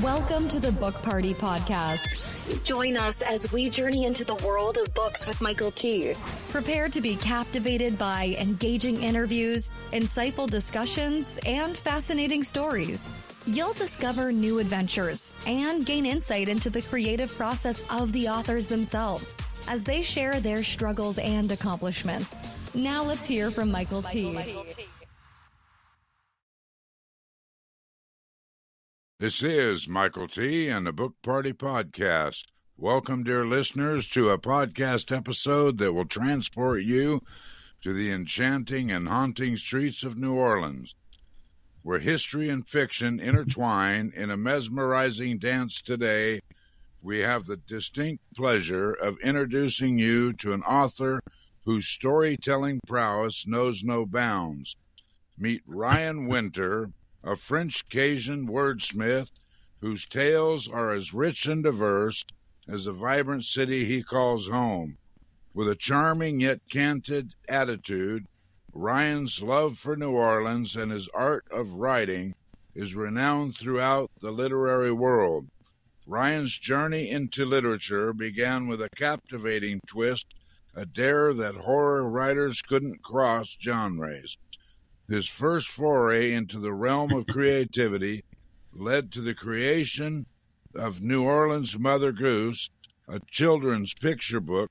Welcome to the Book Party Podcast. Join us as we journey into the world of books with Michael T. Prepare to be captivated by engaging interviews, insightful discussions, and fascinating stories. You'll discover new adventures and gain insight into the creative process of the authors themselves as they share their struggles and accomplishments. Now let's hear from Michael T. This is Michael T. and the Book Party Podcast. Welcome, dear listeners, to a podcast episode that will transport you to the enchanting and haunting streets of New Orleans, where history and fiction intertwine in a mesmerizing dance today. We have the distinct pleasure of introducing you to an author whose storytelling prowess knows no bounds. Meet Ryan Winter a French Cajun wordsmith whose tales are as rich and diverse as the vibrant city he calls home. With a charming yet candid attitude, Ryan's love for New Orleans and his art of writing is renowned throughout the literary world. Ryan's journey into literature began with a captivating twist, a dare that horror writers couldn't cross genres. His first foray into the realm of creativity led to the creation of New Orleans Mother Goose, a children's picture book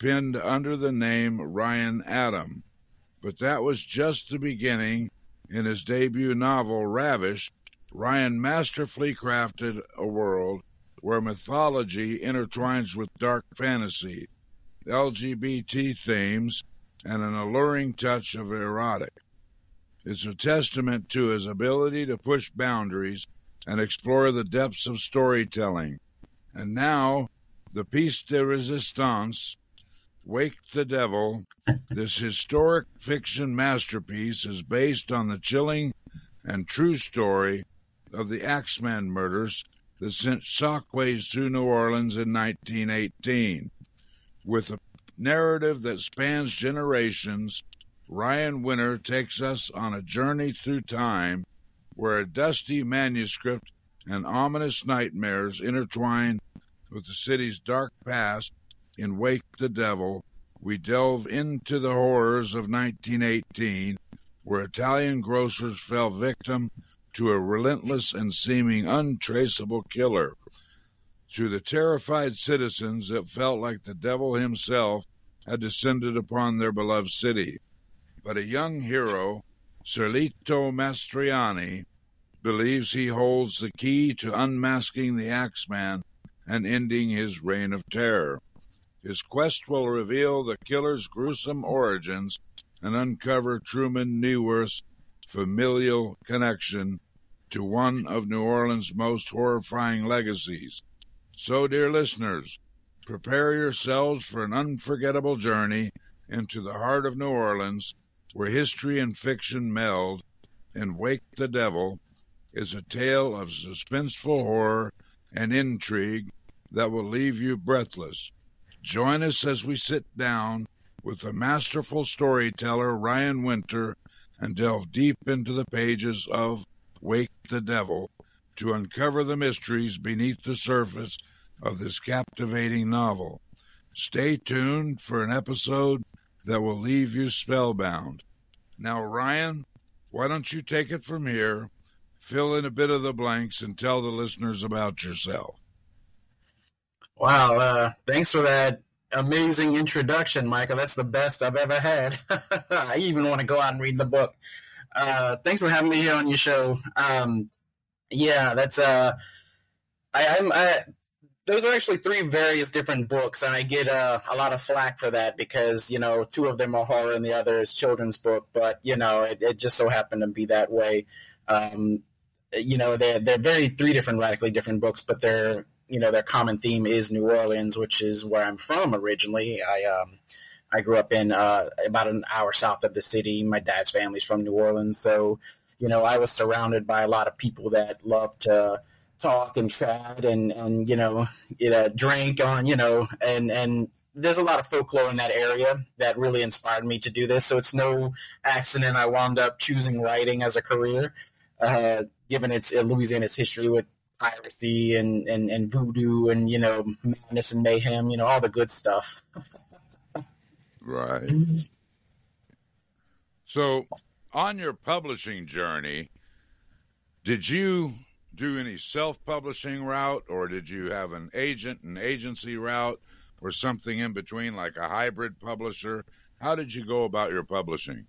penned under the name Ryan Adam. But that was just the beginning. In his debut novel, Ravish, Ryan masterfully crafted a world where mythology intertwines with dark fantasy, LGBT themes, and an alluring touch of erotic. It's a testament to his ability to push boundaries and explore the depths of storytelling. And now, the piece de resistance, Wake the Devil, this historic fiction masterpiece is based on the chilling and true story of the Axeman murders that sent shockwaves through New Orleans in 1918. With a narrative that spans generations, Ryan Winter takes us on a journey through time where a dusty manuscript and ominous nightmares intertwine with the city's dark past. In Wake the Devil, we delve into the horrors of 1918, where Italian grocers fell victim to a relentless and seeming untraceable killer. To the terrified citizens, it felt like the devil himself had descended upon their beloved city but a young hero, Carlito Mastriani, believes he holds the key to unmasking the Axeman and ending his reign of terror. His quest will reveal the killer's gruesome origins and uncover Truman Newirth's familial connection to one of New Orleans' most horrifying legacies. So, dear listeners, prepare yourselves for an unforgettable journey into the heart of New Orleans where history and fiction meld, and Wake the Devil is a tale of suspenseful horror and intrigue that will leave you breathless. Join us as we sit down with the masterful storyteller Ryan Winter and delve deep into the pages of Wake the Devil to uncover the mysteries beneath the surface of this captivating novel. Stay tuned for an episode that will leave you spellbound. Now, Ryan, why don't you take it from here, fill in a bit of the blanks, and tell the listeners about yourself? Wow, uh, thanks for that amazing introduction, Michael. That's the best I've ever had. I even want to go out and read the book. Uh, thanks for having me here on your show. Um, yeah, that's uh, I, I'm I, those are actually three various different books, and I get uh, a lot of flack for that because you know two of them are horror and the other is children's book. But you know, it, it just so happened to be that way. Um, you know, they're they're very three different radically different books, but their you know their common theme is New Orleans, which is where I'm from originally. I um, I grew up in uh, about an hour south of the city. My dad's family's from New Orleans, so you know I was surrounded by a lot of people that love to talk and chat and and you know you know drink on you know and and there's a lot of folklore in that area that really inspired me to do this. So it's no accident I wound up choosing writing as a career, uh, given its uh, Louisiana's history with piracy and, and, and voodoo and you know madness and mayhem, you know all the good stuff. right. So, on your publishing journey, did you do any self-publishing route, or did you have an agent, an agency route, or something in between, like a hybrid publisher? How did you go about your publishing?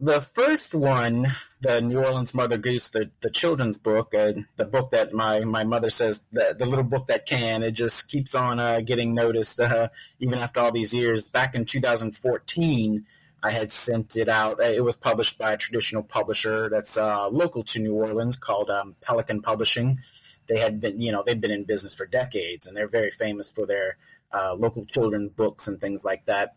the first one, the New Orleans Mother Goose, the, the children's book, uh, the book that my, my mother says, the, the little book that can, it just keeps on uh, getting noticed uh, even after all these years. Back in 2014, I had sent it out. It was published by a traditional publisher that's uh, local to New Orleans called um, Pelican Publishing. They had been, you know, they've been in business for decades, and they're very famous for their uh, local children's books and things like that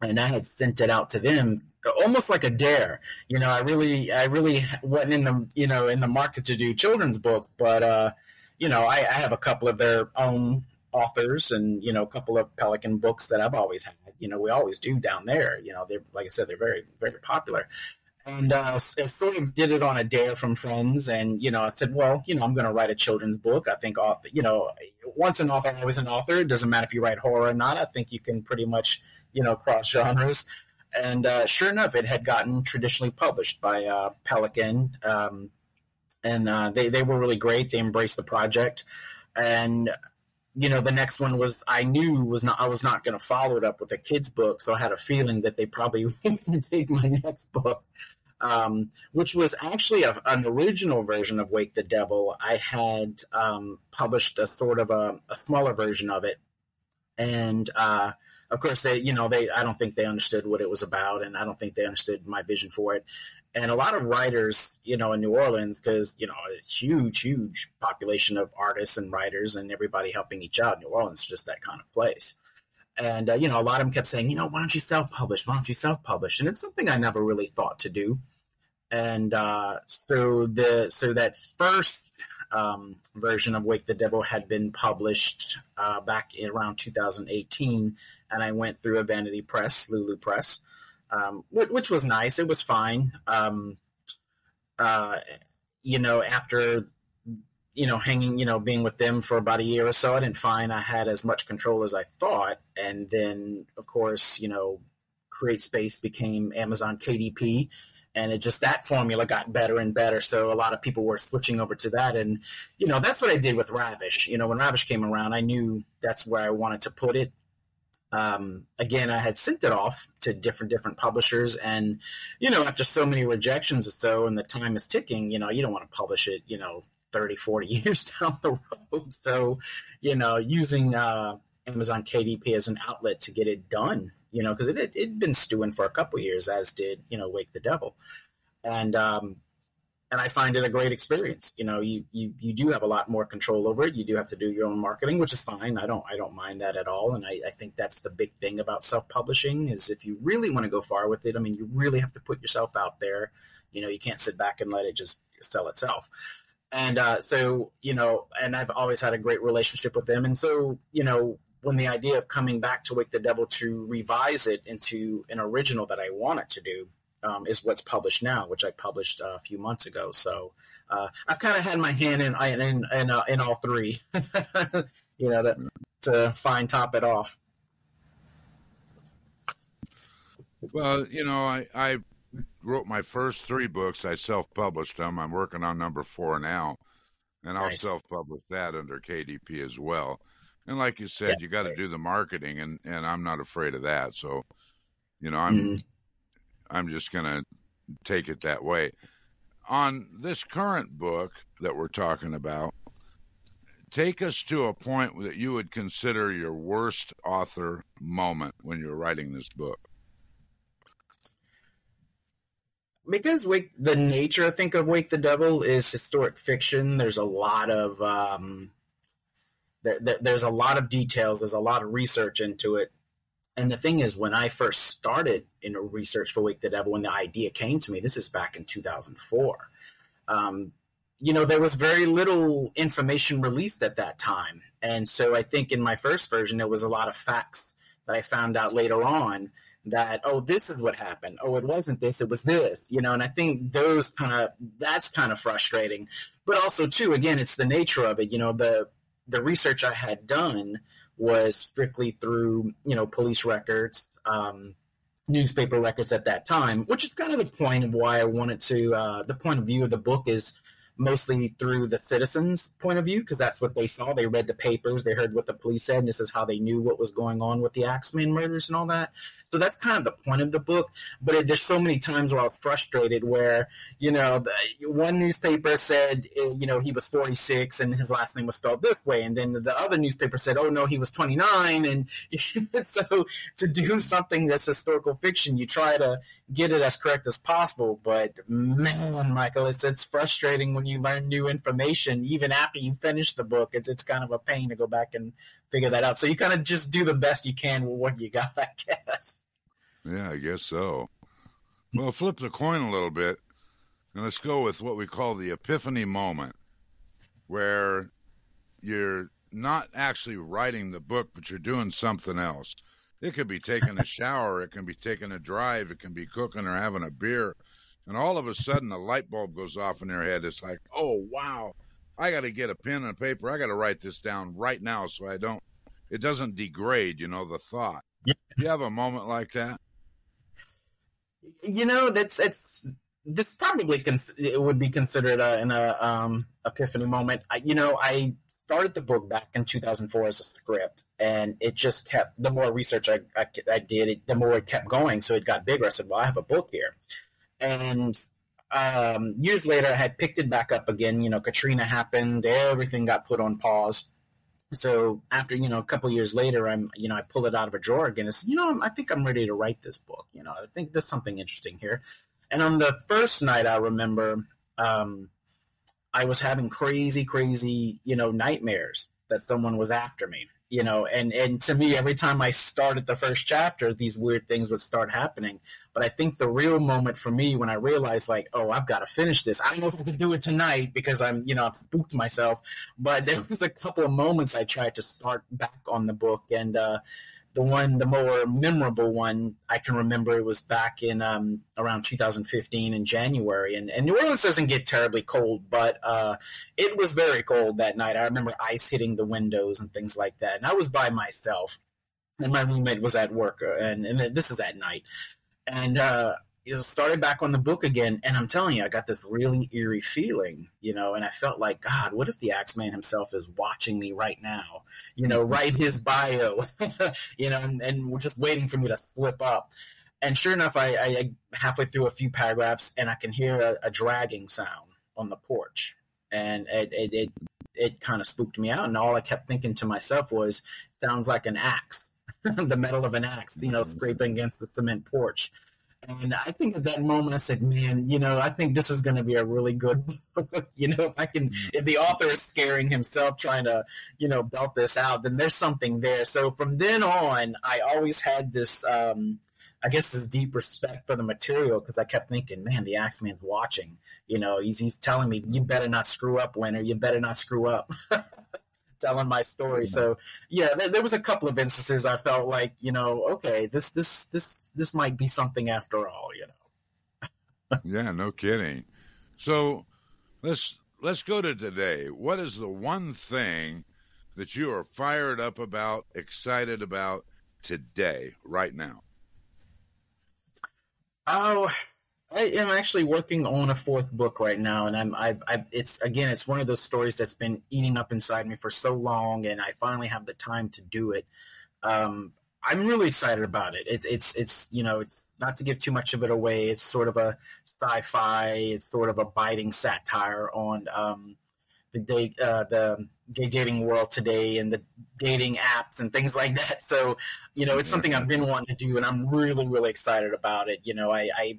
and I had sent it out to them almost like a dare. You know, I really, I really wasn't in the, you know, in the market to do children's books, but, uh, you know, I, I have a couple of their own authors and, you know, a couple of Pelican books that I've always had, you know, we always do down there, you know, they're, like I said, they're very, very popular. And uh, I sort of did it on a dare from friends, and you know, I said, well, you know, I'm going to write a children's book. I think author, you know, once an author, always an author. It doesn't matter if you write horror or not. I think you can pretty much, you know, cross genres. And uh, sure enough, it had gotten traditionally published by uh, Pelican, um, and uh, they they were really great. They embraced the project, and you know the next one was I knew was not I was not going to follow it up with a kids book, so I had a feeling that they probably wouldn't take my next book. Um, which was actually a, an original version of Wake the Devil. I had um, published a sort of a, a, smaller version of it, and uh, of course they you know they i don't think they understood what it was about and i don't think they understood my vision for it. And a lot of writers you know in new orleans because you know a huge huge population of artists and writers and everybody helping each out new orleans is just that kind of place. And uh, you know a lot of them kept saying you know why don't you self-publish? Why don't you self-publish? And it's something i never really thought to do. And uh, so the so that first um, version of Wake the Devil had been published uh, back around 2018, and I went through a vanity press, Lulu Press, um, which, which, was nice. It was fine. Um, uh, you know, after you know hanging, you know, being with them for about a year or so, I didn't find I had as much control as I thought. And then, of course, you know, Create Space became Amazon KDP and it just that formula got better and better. So a lot of people were switching over to that, and you know that's what I did with Ravish. You know, when Ravish came around, I knew that's where I wanted to put it. Um, again, I had sent it off to different different publishers, and you know, after so many rejections or so, and the time is ticking, you know, you don't want to publish it, you know, 30, 40 years down the road. So, you know, using uh, Amazon KDP as an outlet to get it done you know, because it had it'd been stewing for a couple years, as did you know Wake the Devil, and um, and I find it a great experience. You know, you you you do have a lot more control over it. You do have to do your own marketing, which is fine. I don't I don't mind that at all, and I, I think that's the big thing about self publishing is if you really want to go far with it. I mean, you really have to put yourself out there. You know, you can't sit back and let it just sell itself and uh, so you know and i've always had a great relationship with them and so you know when the idea of coming back to Wake the Devil to revise it into an original that I wanted to do um, is what's published now, which I published uh, a few months ago. So uh, I've kind of had my hand in in in, uh, in all three, you know, to, to fine top it off. Well, you know, I, I wrote my first three books. I self-published them. I'm working on number four now, and I'll nice. self-publish that under KDP as well. And like you said, yeah, you got to right. do the marketing, and and I'm not afraid of that. So, you know, I'm mm-hmm. I'm just gonna take it that way. On this current book that we're talking about, take us to a point that you would consider your worst author moment when you're writing this book because wake the nature i think of wake the devil is historic fiction there's a lot of um, there, there's a lot of details. There's a lot of research into it. And the thing is, when I first started in research for Wake the Devil, when the idea came to me, this is back in 2004. Um, you know, there was very little information released at that time. And so I think in my first version, there was a lot of facts that I found out later on that oh this is what happened oh it wasn't this it was this you know and i think those kind of that's kind of frustrating but also too again it's the nature of it you know the the research i had done was strictly through you know police records um, newspaper records at that time which is kind of the point of why i wanted to uh, the point of view of the book is mostly through the citizens' point of view because that's what they saw. They read the papers, they heard what the police said, and this is how they knew what was going on with the Axeman murders and all that. So that's kind of the point of the book. But it, there's so many times where I was frustrated where, you know, the, one newspaper said, eh, you know, he was 46 and his last name was spelled this way. And then the other newspaper said, oh, no, he was 29. And so to do something that's historical fiction, you try to get it as correct as possible. But man, Michael, it's, it's frustrating when you learn new information, even after you finish the book. It's, it's kind of a pain to go back and figure that out. So you kind of just do the best you can with what you got, I guess. Yeah, I guess so. Well, flip the coin a little bit, and let's go with what we call the epiphany moment, where you're not actually writing the book, but you're doing something else. It could be taking a shower, it can be taking a drive, it can be cooking or having a beer, and all of a sudden a light bulb goes off in their head. It's like, oh wow, I got to get a pen and paper. I got to write this down right now so I don't. It doesn't degrade, you know, the thought. Yeah. You have a moment like that you know that's it's this probably cons- it would be considered a, in a um, epiphany moment. I, you know, I started the book back in 2004 as a script, and it just kept. The more research I, I, I did, it, the more it kept going. So it got bigger. I said, "Well, I have a book here," and um, years later, I had picked it back up again. You know, Katrina happened, everything got put on pause. So after you know a couple years later i'm you know i pull it out of a drawer again. Said, you know i think i'm ready to write this book. You know i think there's something interesting here. And on the first night i remember um, i was having crazy crazy you know nightmares that someone was after me you know and and to me every time i started the first chapter these weird things would start happening. But i think the real moment for me when i realized like oh i've got to finish this. I don't know if i can do it tonight because i'm you know i've spooked myself. But there was a couple of moments i tried to start back on the book and uh the one, the more memorable one I can remember, it was back in um, around 2015 in January, and, and New Orleans doesn't get terribly cold, but uh, it was very cold that night. I remember ice hitting the windows and things like that, and I was by myself, and my roommate was at work, uh, and, and this is at night, and uh, it started back on the book again, and I'm telling you, I got this really eerie feeling, you know, and I felt like, God, what if the Axeman himself is watching me right now, you know, mm-hmm. write his bio, you know, and, and we're just waiting for me to slip up. And sure enough, I, I halfway through a few paragraphs, and I can hear a, a dragging sound on the porch, and it it it, it kind of spooked me out. And all I kept thinking to myself was, sounds like an axe, the metal of an axe, you know, mm-hmm. scraping against the cement porch and I think at that moment, I said, man, you know, I think this is going to be a really good book. you know, if I can, if the author is scaring himself trying to, you know, belt this out, then there's something there. So from then on, I always had this, um, I guess this deep respect for the material because I kept thinking, man, the Axeman's watching. You know, he's, he's telling me, you better not screw up, Winter. You better not screw up. telling my story. So yeah, there, there, was a couple of instances I felt like you know, okay, this this this this might be something after all, you know. yeah, no kidding. So let's let's go to today. What is the one thing that you are fired up about, excited about today, right now? Oh, I am actually working on a fourth book right now, and I'm I, I it's again it's one of those stories that's been eating up inside me for so long, and I finally have the time to do it. Um, I'm really excited about it. It's it's it's you know it's not to give too much of it away. It's sort of a sci-fi. It's sort of a biting satire on um, the day uh, the gay dating world today and the dating apps and things like that. So you know it's something I've been wanting to do, and I'm really really excited about it. You know I, I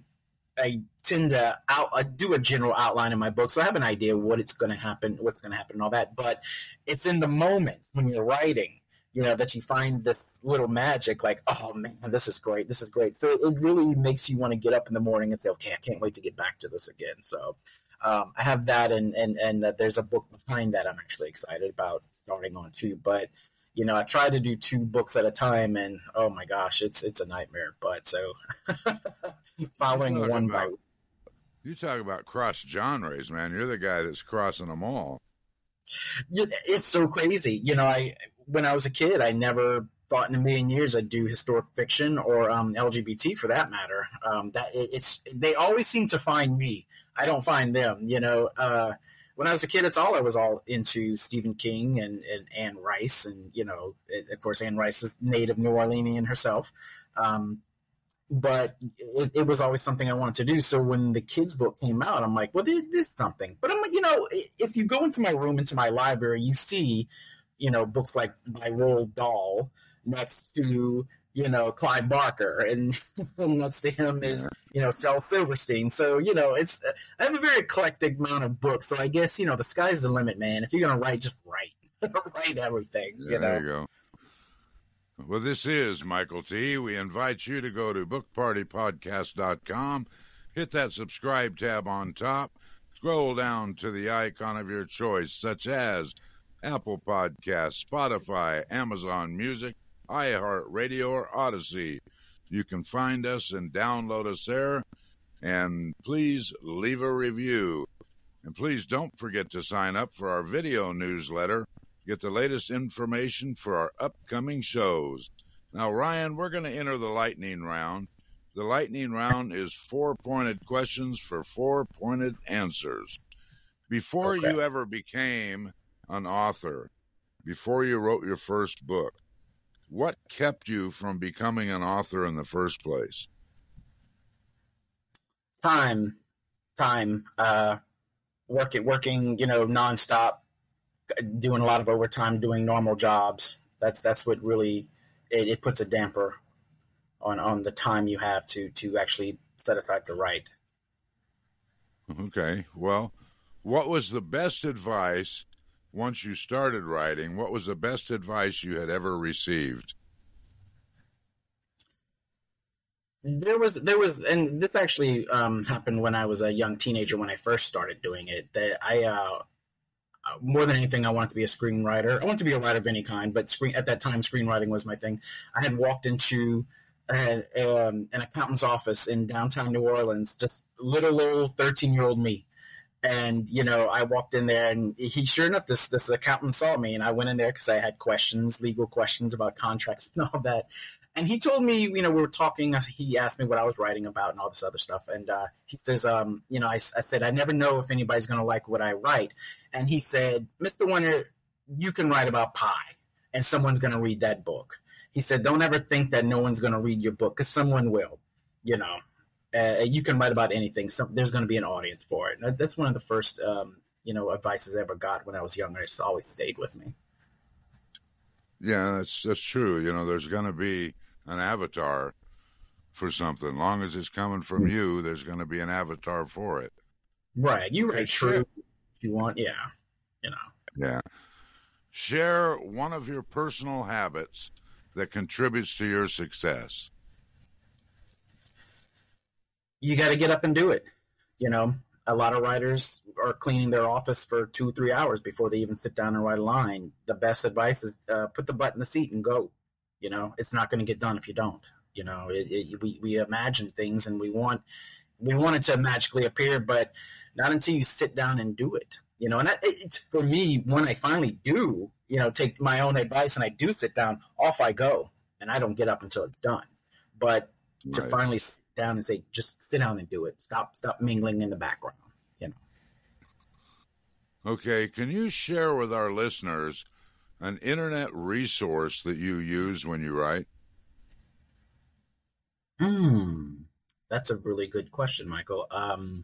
I tend to out I do a general outline in my book, so I have an idea what it's going to happen, what's going to happen, and all that. But it's in the moment when you're writing, you know, that you find this little magic. Like, oh man, this is great, this is great. So it really makes you want to get up in the morning and say, okay, I can't wait to get back to this again. So um, I have that, and and and uh, there's a book behind that I'm actually excited about starting on too. But you know, I try to do two books at a time, and oh my gosh, it's it's a nightmare. But so following one about, by you talk about cross genres, man. You're the guy that's crossing them all. It's so crazy. You know, I when I was a kid, I never thought in a million years I'd do historic fiction or um, LGBT for that matter. Um, that it, it's they always seem to find me. I don't find them. You know, uh, when I was a kid, it's all I was all into Stephen King and, and Anne Rice, and you know, it, of course, Anne Rice is native New Orleanian herself. Um, but it, it, was always something I wanted to do. So when the kids' book came out, I'm like, well, this is something. But I'm, you know, if you go into my room, into my library, you see, you know, books like by Roald Dahl next to you know Clive Barker, and next to him is you know Shel Silverstein. So you know it's I have a very eclectic amount of books. So I guess you know the sky's the limit, man. If you're gonna write, just write, write everything. Yeah, you know? There you go. Well, this is Michael T. We invite you to go to bookpartypodcast.com, hit that subscribe tab on top, scroll down to the icon of your choice, such as Apple Podcasts, Spotify, Amazon Music, iHeartRadio, or Odyssey. You can find us and download us there. And please leave a review. And please don't forget to sign up for our video newsletter. Get the latest information for our upcoming shows. Now, Ryan, we're going to enter the lightning round. The lightning round is four pointed questions for four pointed answers. Before okay. you ever became an author, before you wrote your first book, what kept you from becoming an author in the first place? Time, time, uh, working, working, you know, nonstop, doing a lot of overtime, doing normal jobs. That's that's what really it, it puts a damper on on the time you have to to actually set aside to write. Okay, well, what was the best advice once you started writing, what was the best advice you had ever received? There was, there was, and this actually um, happened when I was a young teenager when I first started doing it. That I, uh, more than anything, I wanted to be a screenwriter. I wanted to be a writer of any kind, but screen at that time, screenwriting was my thing. I had walked into uh, um, an accountant's office in downtown New Orleans, just little old thirteen year old me and you know i walked in there and he sure enough this this accountant saw me and i went in there because i had questions legal questions about contracts and all that. And he told me you know we were talking he asked me what i was writing about and all this other stuff. And uh, he says um, you know I, I, said i never know if anybody's going to like what i write. And he said mr Warner, you can write about pie and someone's going to read that book. He said don't ever think that no one's going to read your book because someone will you know uh, you can write about anything. So there's going to be an audience for it. that's one of the first, um, you know, advices I ever got when I was younger. It's always stayed with me. Yeah, that's that's true. You know, there's going to be an avatar for something. Long as it's coming from mm-hmm. you, there's going to be an avatar for it. Right. You write true. If you want, yeah. You know. Yeah. Share one of your personal habits that contributes to your success you got to get up and do it. You know, a lot of writers are cleaning their office for two, three hours before they even sit down and write a line. The best advice is uh, put the butt in the seat and go. You know, it's not going to get done if you don't. You know, it, it, we we imagine things and we want we want it to magically appear, but not until you sit down and do it. You know, and it, for me, when I finally do, you know, take my own advice and I do sit down, off I go, and I don't get up until it's done. But to right. finally down and say, just sit down and do it. Stop, stop mingling in the background. You know. Okay, can you share with our listeners an internet resource that you use when you write? Hmm, that's a really good question, Michael. Um,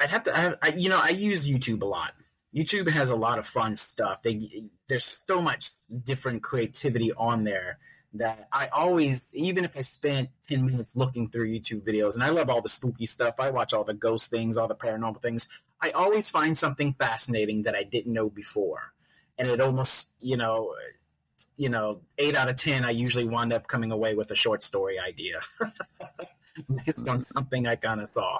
I'd have to, I, I, you know, I use YouTube a lot. YouTube has a lot of fun stuff. They, there's so much different creativity on there that I always, even if I spent 10 minutes looking through YouTube videos, and I love all the spooky stuff, I watch all the ghost things, all the paranormal things, I always find something fascinating that I didn't know before. And it almost, you know, you know, eight out of 10, I usually wind up coming away with a short story idea based on something I kind of saw.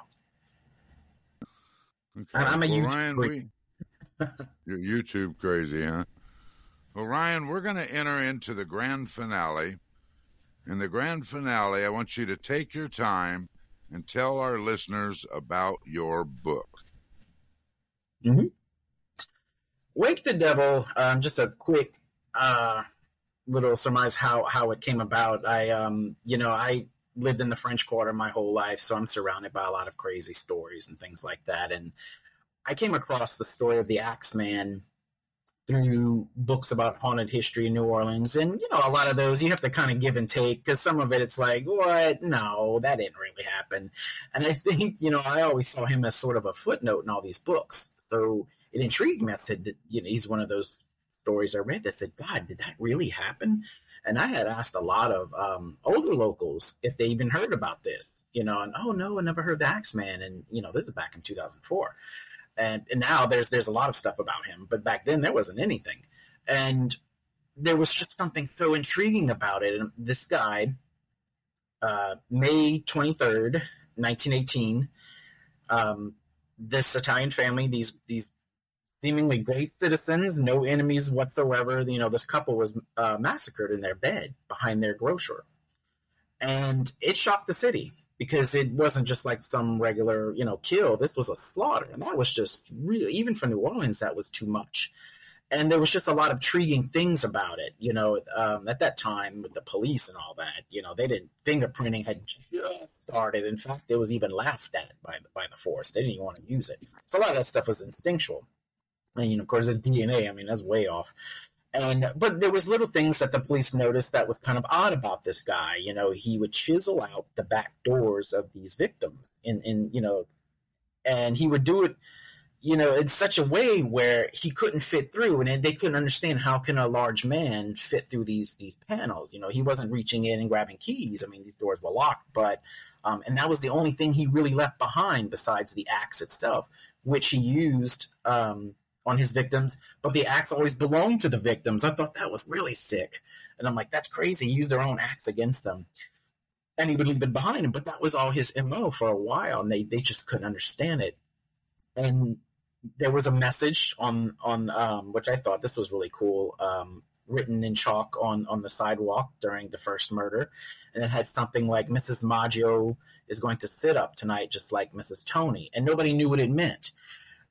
Okay. I'm a well, YouTube Ryan, we, You're YouTube crazy, huh? Well, Ryan, we're going to enter into the grand finale. In the grand finale, I want you to take your time and tell our listeners about your book. Mm-hmm. Wake the Devil, um, just a quick uh, little surmise how, how it came about. I, um, you know, I lived in the French Quarter my whole life, so I'm surrounded by a lot of crazy stories and things like that. And I came across the story of the Axeman through books about haunted history in New Orleans. And, you know, a lot of those you have to kind of give and take because some of it it's like, what? No, that didn't really happen. And I think, you know, I always saw him as sort of a footnote in all these books. So it intrigued me. I said that, you know, he's one of those stories I read that said, God, did that really happen? And I had asked a lot of um, older locals if they even heard about this, you know, and oh no, I never heard the Axeman. And, you know, this is back in 2004 and, and now there's there's a lot of stuff about him, but back then there wasn't anything, and there was just something so intriguing about it. And this guy, uh, May twenty third, nineteen eighteen, um, this Italian family, these these seemingly great citizens, no enemies whatsoever. You know, this couple was uh, massacred in their bed behind their grocer, and it shocked the city because it wasn't just like some regular, you know, kill. This was a slaughter, and that was just really even for New Orleans, that was too much. And there was just a lot of intriguing things about it, you know. Um, at that time, with the police and all that, you know, they didn't fingerprinting had just started. In fact, it was even laughed at by by the force. They didn't even want to use it. So a lot of that stuff was instinctual. And you know, of course, the DNA. I mean, that's way off. And but there was little things that the police noticed that was kind of odd about this guy. You know, he would chisel out the back doors of these victims, in in you know, and he would do it, you know, in such a way where he couldn't fit through, and they couldn't understand how can a large man fit through these these panels. You know, he wasn't reaching in and grabbing keys. I mean, these doors were locked, but um, and that was the only thing he really left behind besides the axe itself, which he used. Um, on his victims, but the axe always belonged to the victims. I thought that was really sick. And I'm like, that's crazy. Use their own axe against them. And he would leave it behind him, but that was all his MO for a while, and they, they just couldn't understand it. And there was a message on, on um, which I thought this was really cool, um, written in chalk on, on the sidewalk during the first murder. And it had something like, Mrs. Maggio is going to sit up tonight, just like Mrs. Tony. And nobody knew what it meant.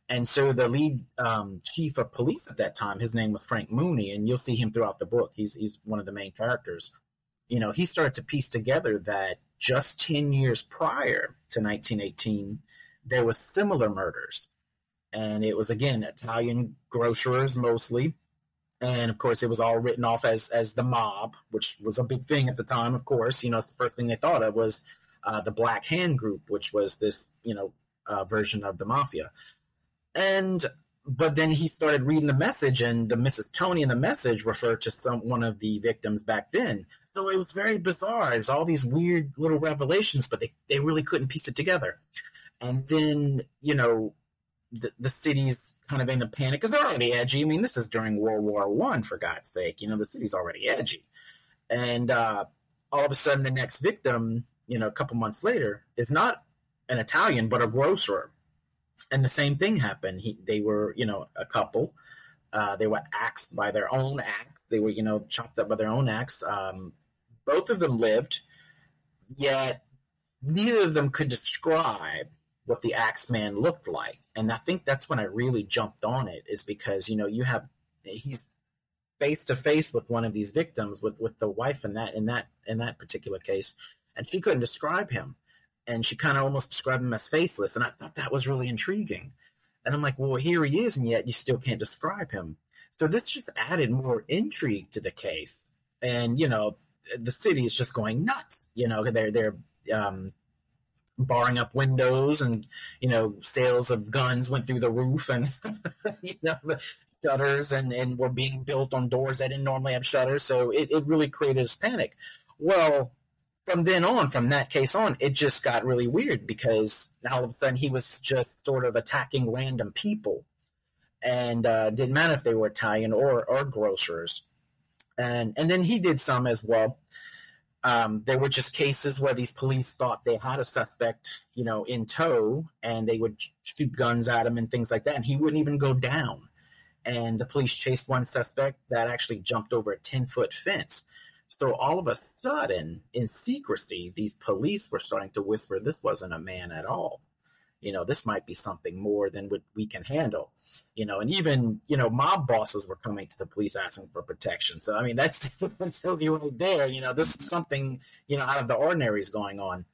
And so the lead um, chief of police at that time, his name was Frank Mooney, and you'll see him throughout the book. He's he's one of the main characters. You know, he started to piece together that just ten years prior to 1918, there was similar murders, and it was again Italian grocers mostly, and of course it was all written off as as the mob, which was a big thing at the time. Of course, you know, it's the first thing they thought of was uh, the Black Hand Group, which was this you know uh, version of the mafia. And but then he started reading the message, and the Mrs. Tony in the message referred to some one of the victims back then. So it was very bizarre. It's all these weird little revelations, but they, they really couldn't piece it together. And then, you know, the, the city's kind of in the panic because they're already edgy. I mean, this is during World War One, for God's sake. You know, the city's already edgy. And uh, all of a sudden, the next victim, you know, a couple months later, is not an Italian, but a grocer and the same thing happened. He, they were, you know, a couple. Uh, they were axed by their own axe. They were, you know, chopped up by their own axe. Um, both of them lived, yet neither of them could describe what the axe man looked like. And I think that's when I really jumped on it, is because you know you have he's face to face with one of these victims, with with the wife in that in that in that particular case, and she couldn't describe him and she kind of almost described him as faithless, and I thought that was really intriguing. And I'm like, well, here he is, and yet you still can't describe him. So this just added more intrigue to the case, and you know, the city is just going nuts. You know, they're they're um, barring up windows, and you know, sales of guns went through the roof, and you know, the shutters and and were being built on doors that didn't normally have shutters. So it, it really created this panic. Well, from then on, from that case on, it just got really weird because all of a sudden he was just sort of attacking random people, and uh, didn't matter if they were Italian or or grocers, and and then he did some as well. Um, there were just cases where these police thought they had a suspect, you know, in tow, and they would shoot guns at him and things like that, and he wouldn't even go down. and the police chased one suspect that actually jumped over a 10 foot fence. So all of a sudden, in secrecy, these police were starting to whisper this wasn't a man at all. You know, this might be something more than what we can handle. You know, and even you know, mob bosses were coming to the police asking for protection. So I mean, that's that tells you right there. You know, this is something you know out of the ordinary is going on,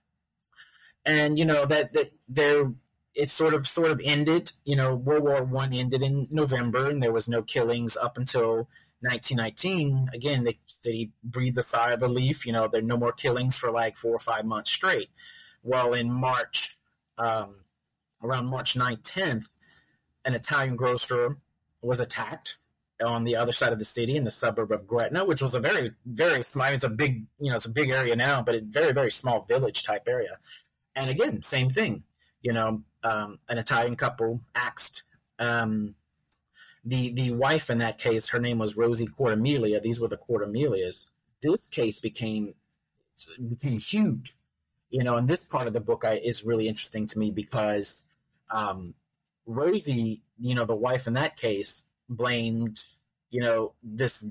and you know that that there it sort of sort of ended. You know, World War One ended in November, and there was no killings up until 1919. Again, they, they breathed a sigh of relief. You know, there are no more killings for like four or five months straight. Well, in March, um, around March 9th, 10th, an Italian grocer was attacked on the other side of the city in the suburb of Gretna, which was a very, very small, it's a big, you know, it's a big area now, but a very, very small village type area. And again, same thing, you know, um, an Italian couple axed um, the the wife in that case. Her name was Rosie Cortimiglia. These were the Cortimiglias. This case became became huge, you know. And this part of the book I, is really interesting to me because um, Rosie, you know, the wife in that case, blamed you know this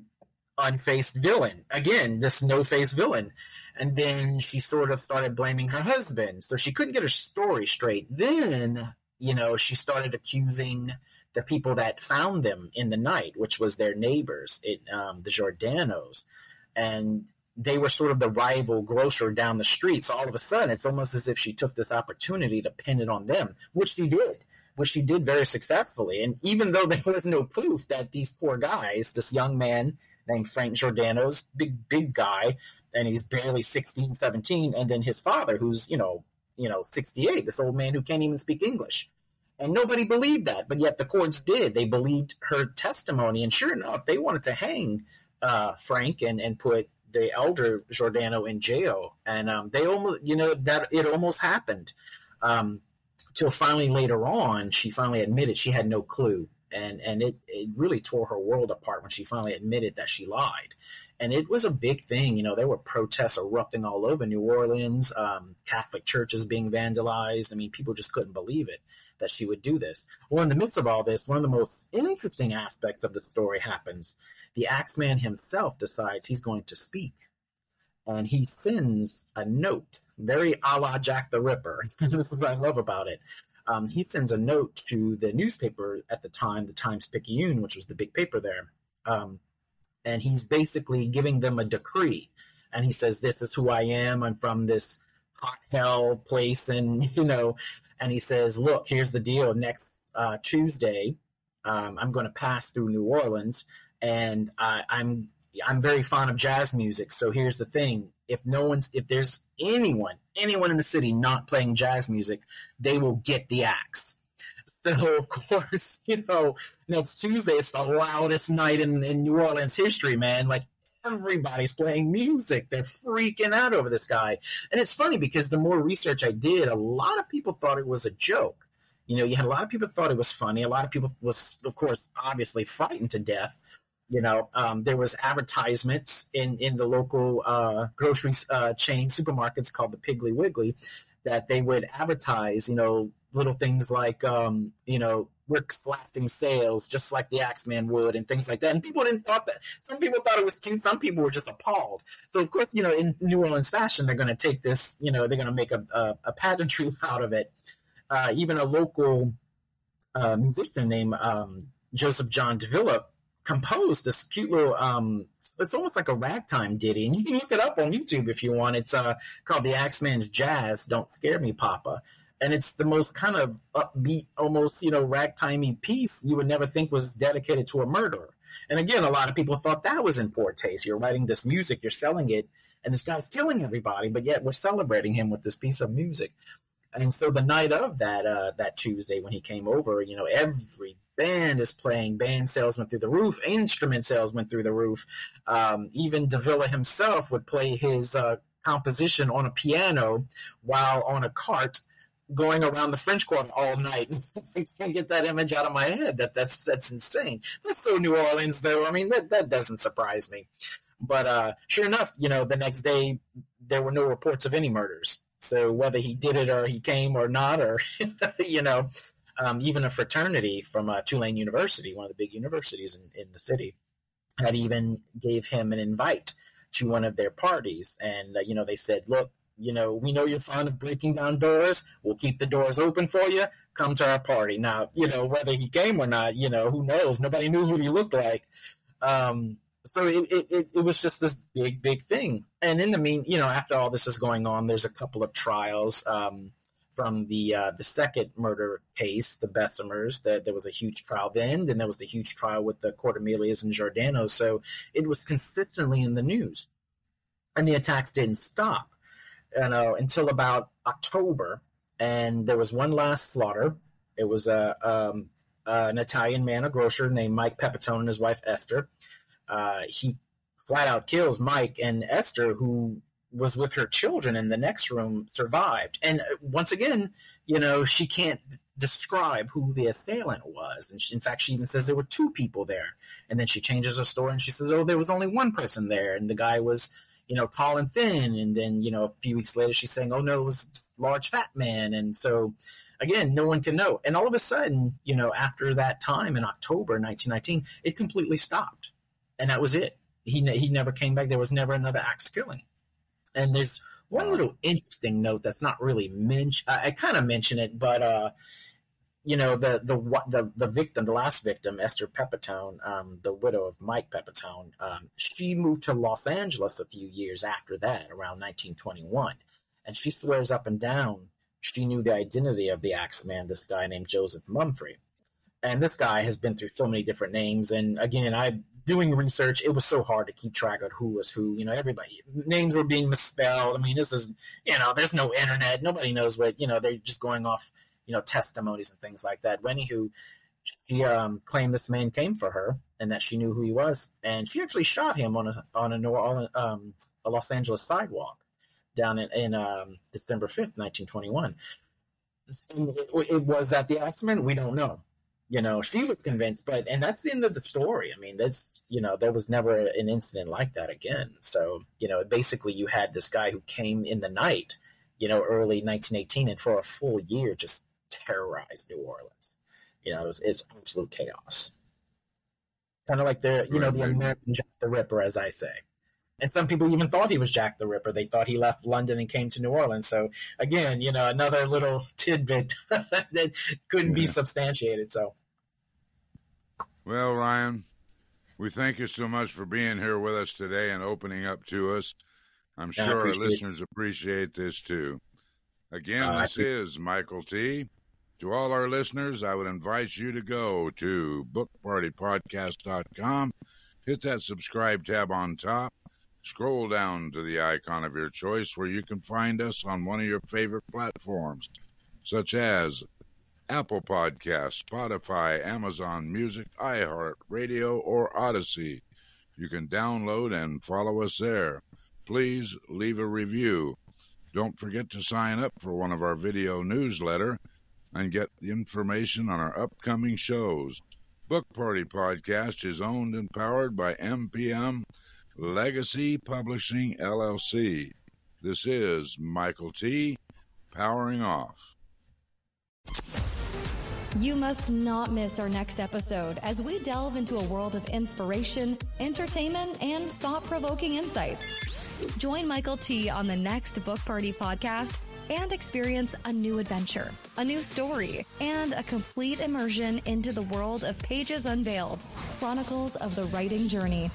unfaced villain again, this no face villain, and then she sort of started blaming her husband. So she couldn't get her story straight. Then you know she started accusing the people that found them in the night, which was their neighbors, it, um, the Giordanos, and they were sort of the rival grocer down the street. So all of a sudden, it's almost as if she took this opportunity to pin it on them, which she did, which she did very successfully. And even though there was no proof that these poor guys, this young man named Frank Giordano's big, big guy, and he's barely 16, 17, and then his father, who's, you know, you know, 68, this old man who can't even speak English. And nobody believed that, but yet the courts did. They believed her testimony, and sure enough, they wanted to hang uh, Frank and and put the elder Giordano in jail. And um, they almost, you know, that it almost happened. Um, till finally later on, she finally admitted she had no clue, and and it it really tore her world apart when she finally admitted that she lied and it was a big thing. You know, there were protests erupting all over New Orleans, um, Catholic churches being vandalized. I mean, people just couldn't believe it that she would do this. Well, in the midst of all this, one of the most interesting aspects of the story happens. The Axeman himself decides he's going to speak, and he sends a note, very a la Jack the Ripper. this is what I love about it. Um, he sends a note to the newspaper at the time, the Times Picayune, which was the big paper there. Um, and he's basically giving them a decree. And he says, This is who I am. I'm from this hot hell place. And, you know, and he says, Look, here's the deal. Next uh, Tuesday, um, I'm going to pass through New Orleans, and I, I'm I'm very fond of jazz music. So here's the thing: if no one's, if there's anyone, anyone in the city not playing jazz music, they will get the axe. So of course, you know, next Tuesday it's the loudest night in, in New Orleans history, man. Like everybody's playing music. They're freaking out over this guy. And it's funny because the more research I did, a lot of people thought it was a joke. You know, you had a lot of people thought it was funny. A lot of people was, of course, obviously frightened to death. You know, um, there was advertisements in in the local uh, grocery uh, chain supermarkets called the Piggly Wiggly that they would advertise. You know, little things like um, you know we're slashing sales just like the Axeman would and things like that. And people didn't thought that. Some people thought it was cute. Some people were just appalled. So of course, you know, in New Orleans fashion, they're going to take this. You know, they're going to make a, a, a, pageantry out of it. Uh, even a local uh, musician named um, Joseph John Davilla composed this cute little um it's almost like a ragtime ditty and you can look it up on youtube if you want it's uh called the axeman's jazz don't scare me papa and it's the most kind of upbeat, almost you know ragtimey piece you would never think was dedicated to a murderer. And again, a lot of people thought that was in poor taste. You're writing this music, you're selling it, and this guy's killing everybody, but yet we're celebrating him with this piece of music. And so the night of that uh, that Tuesday when he came over, you know, every band is playing. Band sales went through the roof. Instrument sales went through the roof. Um, even Davilla himself would play his uh, composition on a piano while on a cart going around the French Quarter all night. I can't get that image out of my head. That that's that's insane. That's so New Orleans, though. I mean, that that doesn't surprise me. But uh, sure enough, you know, the next day there were no reports of any murders. So whether he did it or he came or not, or you know, Um, even a fraternity from uh, Tulane University, one of the big universities in, in the city, had even gave him an invite to one of their parties. And, uh, you know, they said, look, you know, we know you're fond of breaking down doors. We'll keep the doors open for you. Come to our party. Now, you know, whether he came or not, you know, who knows? Nobody knew who he looked like. Um, so it, it, it was just this big, big thing. And in the mean, you know, after all this is going on, there's a couple of trials. Um, from the uh, the second murder case, the Besumers, that there was a huge trial then, and there was the huge trial with the Cortimiglias and Giordano. So it was consistently in the news, and the attacks didn't stop, you know, until about October, and there was one last slaughter. It was a um, uh, an Italian man, a grocer named Mike Pepitone, and his wife Esther. Uh, he flat out kills Mike and Esther, who was with her children in the next room survived. And uh, once again, you know, she can't d- describe who the assailant was. And she, in fact, she even says there were two people there. And then she changes her story and she says, oh, there was only one person there. And the guy was, you know, tall and thin. And then, you know, a few weeks later, she's saying, oh, no, it was large fat man. And so, again, no one can know. And all of a sudden, you know, after that time in October 1919, it completely stopped. And that was it. He, he never came back. There was never another axe killing. And there's one little interesting note that's not really mentioned. I, I kind of mention it, but uh, you know the, the the the victim, the last victim, Esther Pepitone, um, the widow of Mike Pepitone, um, she moved to Los Angeles a few years after that, around 1921, and she swears up and down she knew the identity of the Axeman, this guy named Joseph Mumphrey. And this guy has been through so many different names. And again, I doing research, it was so hard to keep track of who was who. You know, everybody names were being misspelled. I mean, this is you know, there's no internet. Nobody knows what you know. They're just going off you know testimonies and things like that. But anywho, she um, claimed this man came for her and that she knew who he was, and she actually shot him on a on a New Orleans, um, a Los Angeles sidewalk down in, in um, December fifth, nineteen twenty one. It, it was that the accident. We don't know you know, she was convinced, but and that's the end of the story. I mean, that's you know, there was never an incident like that again. So, you know, basically you had this guy who came in the night, you know, early 1918, and for a full year just terrorized New Orleans. You know, it was it's absolute chaos. Kind of like the you know the American Jack the Ripper, as I say. And some people even thought he was Jack the Ripper. They thought he left London and came to New Orleans. So again, you know, another little tidbit that couldn't yeah. be substantiated. So, well, Ryan, we thank you so much for being here with us today and opening up to us. I'm sure our listeners it. appreciate this too. Again, uh, this is Michael T. To all our listeners, I would invite you to go to bookpartypodcast.com, hit that subscribe tab on top, Scroll down to the icon of your choice where you can find us on one of your favorite platforms, such as Apple Podcasts, Spotify, Amazon Music, iHeart Radio, or Odyssey. You can download and follow us there. Please leave a review. Don't forget to sign up for one of our video newsletter and get information on our upcoming shows. Book Party Podcast is owned and powered by MPM Legacy Publishing LLC. This is Michael T. Powering Off. You must not miss our next episode as we delve into a world of inspiration, entertainment, and thought provoking insights. Join Michael T on the next Book Party podcast and experience a new adventure, a new story, and a complete immersion into the world of Pages Unveiled Chronicles of the Writing Journey.